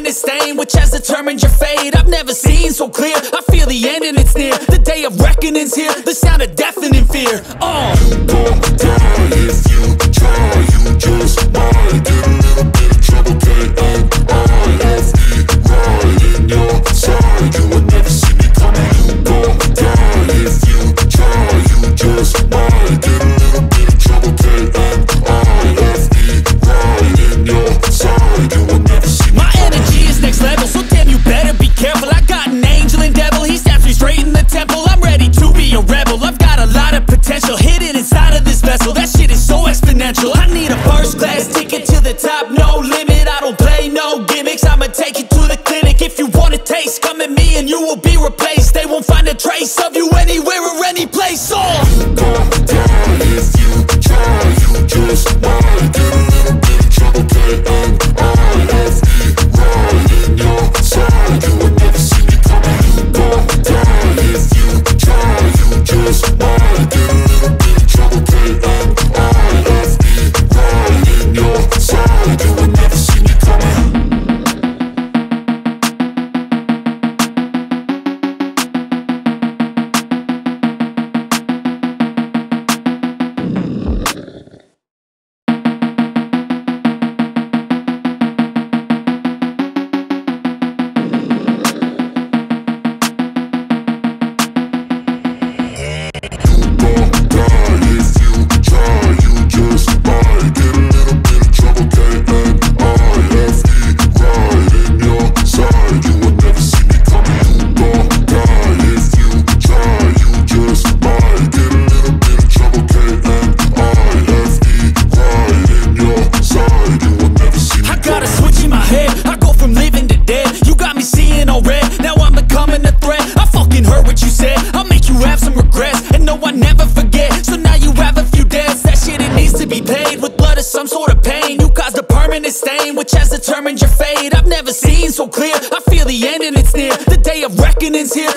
in a stain Which has determined your fate. I've never seen so clear. I feel the end and it's near. The day of reckoning's here. The sound of deafening fear. Oh, you won't die if you I need a first class ticket to the top, no limit. I don't play no gimmicks, I'ma take it which has determined your fate. I've never seen so clear. I feel the end and it's near. The day of reckoning's here.